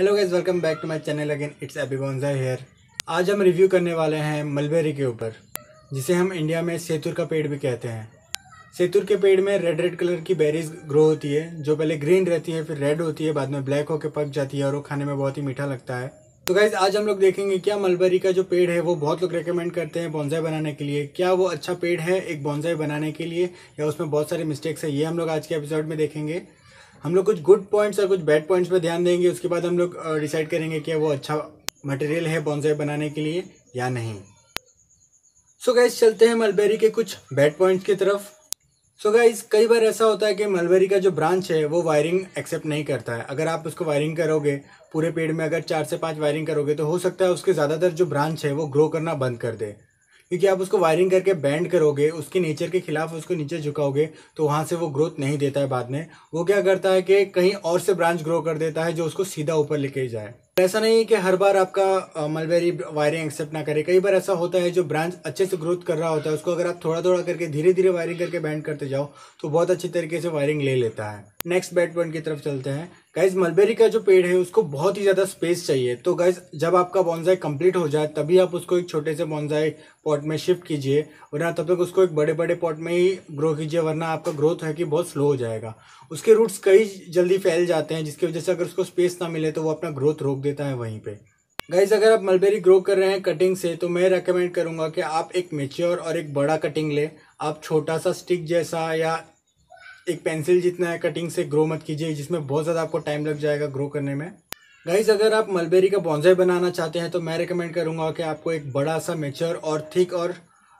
Hello guys welcome back to my channel again it's AB बोंजा here आज हम review करने वाले हैं मलबेरी के ऊपर, जिसे हम इंडिया में सेतुर का पेड़ भी कहते हैं। सेतुर के पेड़ में रेड रेड कलर की बेरीज ग्रो होती है, जो पहले ग्रीन रहती है, फिर रेड होती है, बाद में ब्लैक होकर पक जाती है और वो खाने में बहुत ही मीठा लगता है। तो गाइज़ आज हम लोग देखेंगे क्या मलबेरी का जो पेड़ है, वो बहुत लोग रिकमेंड करते हैं बॉन्जाई बनाने के लिए। क्या वो अच्छा पेड़ है एक बॉन्जाई बनाने के लिए, या उसमें बहुत सारे मिस्टेक्स है, ये हम लोग आज के एपिसोड में देखेंगे। हम लोग कुछ गुड पॉइंट्स और कुछ बैड पॉइंट्स पर ध्यान देंगे, उसके बाद हम लोग डिसाइड करेंगे कि वो अच्छा मटेरियल है बॉन्जाई बनाने के लिए या नहीं। सो so गाइज़ चलते हैं मलबेरी के कुछ बैड पॉइंट्स की तरफ़। सो so गाइज़ कई बार ऐसा होता है कि मलबेरी का जो ब्रांच है, वो वायरिंग एक्सेप्ट नहीं करता है। अगर आप उसको वायरिंग करोगे, पूरे पेड़ में अगर चार से पाँच वायरिंग करोगे तो हो सकता है उसके ज़्यादातर जो ब्रांच है, वो ग्रो करना बंद कर दे। क्योंकि आप उसको वायरिंग करके बैंड करोगे, उसके नेचर के खिलाफ उसको नीचे झुकाओगे तो वहाँ से वो ग्रोथ नहीं देता है बाद में। वो क्या करता है कि कहीं और से ब्रांच ग्रो कर देता है जो उसको सीधा ऊपर लेके जाए। ऐसा नहीं है कि हर बार आपका मलबेरी वायरिंग एक्सेप्ट ना करे। कई बार ऐसा होता है जो ब्रांच अच्छे से ग्रोथ कर रहा होता है, उसको अगर आप थोड़ा थोड़ा करके धीरे धीरे वायरिंग करके बैंड करते जाओ तो बहुत अच्छी तरीके से वायरिंग ले लेता है। नेक्स्ट बैड पॉइंट की तरफ़ चलते हैं। गाइज़ मलबेरी का जो पेड़ है, उसको बहुत ही ज़्यादा स्पेस चाहिए। तो गाइज़ जब आपका बॉन्जाई कंप्लीट हो जाए, तभी आप उसको एक छोटे से बॉन्जाई पॉट में शिफ्ट कीजिए वरना तब तक उसको एक बड़े बड़े पॉट में ही ग्रो कीजिए, वरना आपका ग्रोथ है कि बहुत स्लो हो जाएगा। उसके रूट्स कई जल्दी फैल जाते हैं, जिसकी वजह से अगर उसको स्पेस ना मिले तो वो अपना ग्रोथ रोक देता है वहीं पर गाइज़ अगर आप मलबेरी ग्रो कर रहे हैं कटिंग से तो मैं रेकमेंड करूँगा कि आप एक मेच्योर और एक बड़ा कटिंग लें। आप छोटा सा स्टिक जैसा या एक पेंसिल जितना है कटिंग से ग्रो मत कीजिए, जिसमें बहुत ज़्यादा आपको टाइम लग जाएगा ग्रो करने में। गाइज़ अगर आप मलबेरी का बॉन्जाई बनाना चाहते हैं तो मैं रिकमेंड करूँगा कि आपको एक बड़ा सा मेचर और थिक और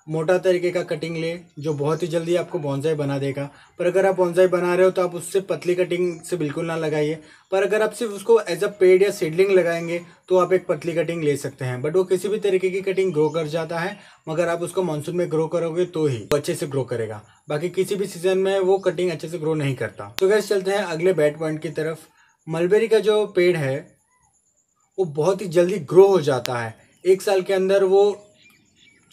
मोटा तरीके का कटिंग ले, जो बहुत ही जल्दी आपको बॉन्जाई बना देगा। पर अगर आप बॉन्जाई बना रहे हो तो आप उससे पतली कटिंग से बिल्कुल ना लगाइए। पर अगर आप सिर्फ़ उसको एज अ पेड या सीडलिंग लगाएँगे तो आप एक पतली कटिंग ले सकते हैं। बट वो किसी भी तरीके की कटिंग ग्रो कर जाता है, मगर आप उसको मानसून में ग्रो करोगे तो ही वो अच्छे से ग्रो करेगा। बाकी किसी भी सीज़न में वो कटिंग अच्छे से ग्रो नहीं करता। तो गैस चलते हैं अगले बैड पॉइंट की तरफ़। मलबेरी का जो पेड़ है, वो बहुत ही जल्दी ग्रो हो जाता है। एक साल के अंदर वो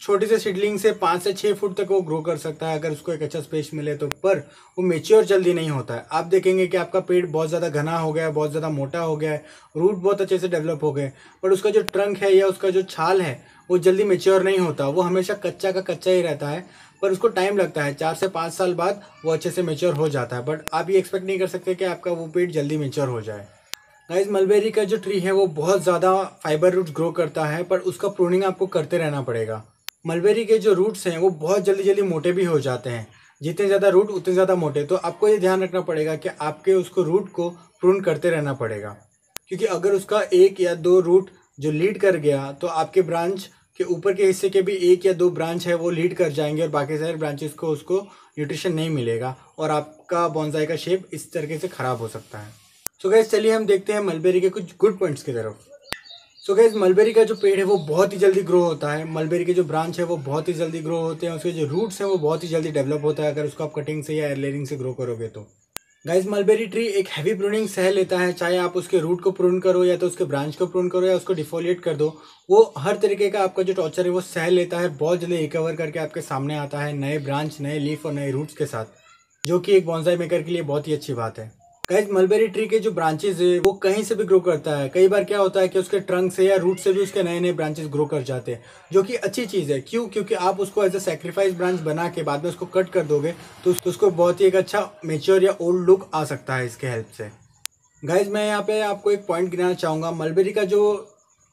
छोटी से सीडलिंग से पाँच से छः फुट तक वो ग्रो कर सकता है, अगर उसको एक अच्छा स्पेस मिले तो। पर वो मेच्योर जल्दी नहीं होता है। आप देखेंगे कि आपका पेड़ बहुत ज़्यादा घना हो गया है, बहुत ज़्यादा मोटा हो गया है रूट बहुत अच्छे से डेवलप हो गए पर उसका जो ट्रंक है या उसका जो छाल है, वो जल्दी मेच्योर नहीं होता। वो हमेशा कच्चा का कच्चा ही रहता है, पर उसको टाइम लगता है। चार से पाँच साल बाद वो अच्छे से मेच्योर हो जाता है। बट आप ये एक्सपेक्ट नहीं कर सकते कि आपका वो पेड़ जल्दी मेच्योर हो जाए। गाइज़ मलबेरी का जो ट्री है, वो बहुत ज़्यादा फाइबर रूट्स ग्रो करता है, पर उसका प्रूनिंग आपको करते रहना पड़ेगा। मलबेरी के जो रूट्स हैं, वो बहुत जल्दी जल्दी मोटे भी हो जाते हैं। जितने ज़्यादा रूट उतने ज़्यादा मोटे। तो आपको ये ध्यान रखना पड़ेगा कि आपके उसको रूट को प्रून करते रहना पड़ेगा। क्योंकि अगर उसका एक या दो रूट जो लीड कर गया तो आपके ब्रांच के ऊपर के हिस्से के भी एक या दो ब्रांच है, वो लीड कर जाएँगे और बाकी सारे ब्रांचेस को उसको न्यूट्रिशन नहीं मिलेगा और आपका बॉन्जाई का शेप इस तरीके से ख़राब हो सकता है। सो गैस चलिए हम देखते हैं मलबेरी के कुछ गुड पॉइंट्स की तरफ़। सो गैस मलबेरी का जो पेड़ है, वो बहुत ही जल्दी ग्रो होता है। मलबेरी के जो ब्रांच है, वो बहुत ही जल्दी ग्रो होते हैं। उसके जो रूट्स हैं, वो बहुत ही जल्दी डेवलप होता है। अगर उसको आप कटिंग से या एयरलेरिंग से ग्रो करोगे तो। गाइज़ मलबेरी ट्री एक हैवी प्रूनिंग सह लेता है। चाहे आप उसके रूट को प्रून करो या तो उसके ब्रांच को प्रून करो या उसको डिफोलिएट कर दो, वो हर तरीके का आपका जो टॉर्चर है, वो सह लेता है। बहुत जल्दी रिकवर करके आपके सामने आता है नए ब्रांच नए लीफ और नए रूट्स के साथ, जो कि एक बॉन्जाई मेकर के लिए बहुत ही अच्छी बात है। गाइज़ मलबेरी ट्री के जो ब्रांचेस है, वो कहीं से भी ग्रो करता है। कई बार क्या होता है कि उसके ट्रंक से या रूट से भी उसके नए नए ब्रांचेस ग्रो कर जाते हैं, जो कि अच्छी चीज़ है। क्यों? क्योंकि आप उसको एज अ सेक्रीफाइस ब्रांच बना के बाद में उसको कट कर दोगे तो उसको बहुत ही एक अच्छा मेच्योर या ओल्ड लुक आ सकता है इसके हेल्प से। गाइज़ मैं यहाँ पे आपको एक पॉइंट गिनाना चाहूँगा। मलबेरी का जो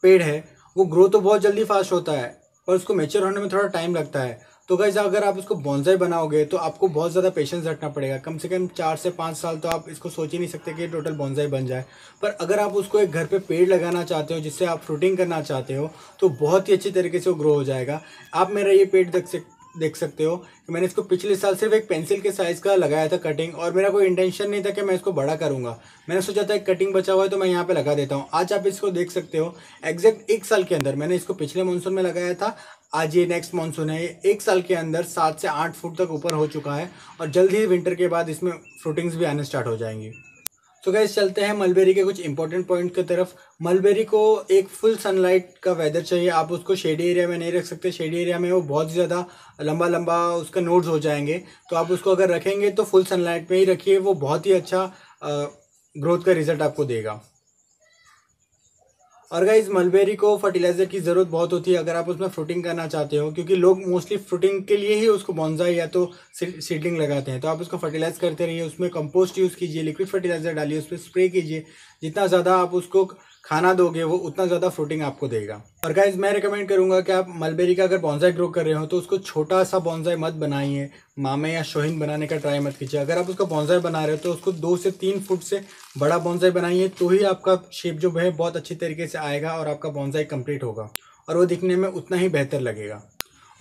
पेड़ है, वो ग्रो तो बहुत जल्दी फास्ट होता है, पर उसको मेच्योर होने में थोड़ा टाइम लगता है। तो गाइज़ अगर आप इसको बॉन्जाई बनाओगे तो आपको बहुत ज़्यादा पेशेंस रखना पड़ेगा। कम से कम चार से पाँच साल तो आप इसको सोच ही नहीं सकते कि टोटल बॉन्जाई बन जाए। पर अगर आप उसको एक घर पे पेड़ लगाना चाहते हो, जिससे आप फ्रूटिंग करना चाहते हो तो बहुत ही अच्छी तरीके से वो ग्रो हो जाएगा। आप मेरा ये पेड़ देख सकते देख सकते हो कि मैंने इसको पिछले साल सिर्फ़ एक पेंसिल के साइज़ का लगाया था कटिंग और मेरा कोई इंटेंशन नहीं था कि मैं इसको बड़ा करूँगा। मैंने सोचा था एक कटिंग बचा हुआ है तो मैं यहाँ पे लगा देता हूँ। आज आप इसको देख सकते हो एग्जैक्ट एक साल के अंदर मैंने इसको पिछले मानसून में लगाया था। आज ये नेक्स्ट मानसून है। ये एक साल के अंदर सात से आठ फुट तक ऊपर हो चुका है और जल्द ही विंटर के बाद इसमें फ्रूटिंग्स भी आने स्टार्ट हो जाएँगी। तो गैस चलते हैं मलबेरी के कुछ इंपॉर्टेंट पॉइंट की तरफ़। मलबेरी को एक फुल सनलाइट का वेदर चाहिए। आप उसको शेडी एरिया में नहीं रख सकते। शेडी एरिया में वो बहुत ज़्यादा लंबा लंबा उसका नोड्स हो जाएँगे। तो आप उसको अगर रखेंगे तो फुल सनलाइट में ही रखिए। वो बहुत ही अच्छा ग्रोथ का रिज़ल्ट आपको देगा। और गाइज़ मलबेरी को फर्टिलाइज़र की ज़रूरत बहुत होती है अगर आप उसमें फ्रूटिंग करना चाहते हो, क्योंकि लोग मोस्टली फ्रूटिंग के लिए ही उसको बॉन्जा या तो सीडलिंग लगाते हैं। तो आप उसको फर्टिलाइज करते रहिए, उसमें कंपोस्ट यूज़ कीजिए लिक्विड फर्टिलाइज़र डालिए, उसमें पर स्प्रे कीजिए। जितना ज़्यादा आप उसको खाना दोगे, वो उतना ज़्यादा फ्रूटिंग आपको देगा। और गाइज़ मैं रिकमेंड करूँगा कि आप मलबेरी का अगर बॉन्जाई ग्रो कर रहे हो तो उसको छोटा सा बॉन्जाई मत बनाइए। मामे या शोहिन बनाने का ट्राई मत कीजिए। अगर आप उसका बॉन्जाई बना रहे हो तो उसको दो से तीन फुट से बड़ा बॉन्जाई बनाइए तो ही आपका शेप जो है बहुत अच्छी तरीके से आएगा और आपका बॉन्जाई कंप्लीट होगा। और वो दिखने में उतना ही बेहतर लगेगा।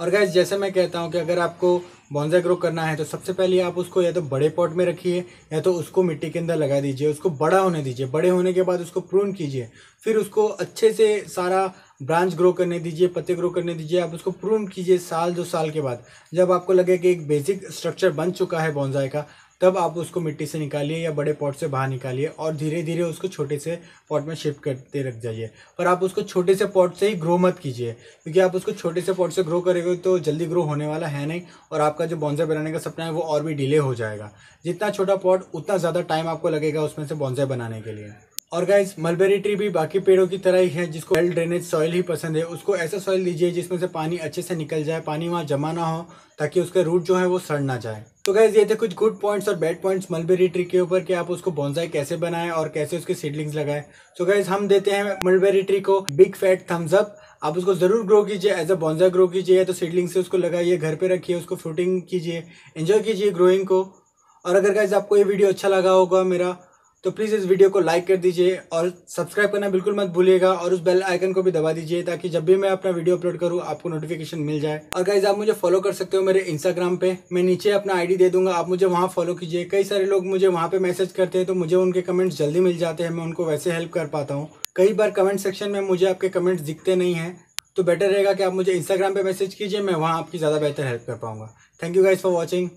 और गैस जैसे मैं कहता हूँ कि अगर आपको बॉन्जा ग्रो करना है तो सबसे पहले आप उसको या तो बड़े पॉट में रखिए, या तो उसको मिट्टी के अंदर लगा दीजिए, उसको बड़ा होने दीजिए। बड़े होने के बाद उसको प्रून कीजिए। फिर उसको अच्छे से सारा ब्रांच ग्रो करने दीजिए, पत्ते ग्रो करने दीजिए। आप उसको प्रून कीजिए साल दो साल के बाद। जब आपको लगे कि एक बेसिक स्ट्रक्चर बन चुका है बॉन्जाई का तब आप उसको मिट्टी से निकालिए या बड़े पॉट से बाहर निकालिए और धीरे धीरे उसको छोटे से पॉट में शिफ्ट करते रख जाइए। पर आप उसको छोटे से पॉट से ही ग्रो मत कीजिए, क्योंकि आप उसको छोटे से पॉट से ग्रो करेंगे तो जल्दी ग्रो होने वाला है नहीं और आपका जो बॉन्जा बनाने का सपना है वो और भी डिले हो जाएगा। जितना छोटा पॉट, उतना ज़्यादा टाइम आपको लगेगा उसमें से बॉन्जा बनाने के लिए। और गाइज़ मलबेरी ट्री भी बाकी पेड़ों की तरह ही है, जिसको वेल ड्रेनेज सॉइल ही पसंद है। उसको ऐसा सॉइल दीजिए जिसमें से पानी अच्छे से निकल जाए, पानी वहाँ जमा ना हो, ताकि उसके रूट जो है वो सड़ ना जाए। तो गाइज़ ये थे कुछ गुड पॉइंट्स और बैड पॉइंट्स मलबेरी ट्री के ऊपर, कि आप उसको बॉन्जाई कैसे बनाएँ और कैसे उसके सीडलिंग्स लगाए। तो गाइज़ हम देते हैं मलबेरी ट्री को बिग फैट थम्स अप आप उसको ज़रूर ग्रो कीजिए एज अ बॉन्जा ग्रो कीजिए तो सीडलिंग से उसको लगाइए, घर पे रखिए, उसको फ्रूटिंग कीजिए एंजॉय कीजिए ग्रोइंग को। और अगर गाइज़ आपको ये वीडियो अच्छा लगा होगा मेरा तो प्लीज़ इस वीडियो को लाइक कर दीजिए और सब्सक्राइब करना बिल्कुल मत भूलिएगा और उस बेल आइकन को भी दबा दीजिए ताकि जब भी मैं अपना वीडियो अपलोड करूँ, आपको नोटिफिकेशन मिल जाए। और गाइज़ आप मुझे फॉलो कर सकते हो मेरे इंस्टाग्राम पे। मैं नीचे अपना आईडी दे दूँगा, आप मुझे वहाँ फॉलो कीजिए। कई सारे लोग मुझे वहाँ पे मैसेज करते हैं तो मुझे उनके कमेंट्स जल्दी मिल जाते हैं, मैं उनको वैसे हेल्प कर पाता हूँ। कई बार कमेंट सेक्शन में मुझे आपके कमेंट्स दिखते नहीं हैं तो बेटर रहेगा कि आप मुझे इंस्टाग्राम पे मैसेज कीजिए, मैं वहाँ आपकी ज़्यादा बेहतर हेल्प कर पाऊँगा। Thank you guys for watching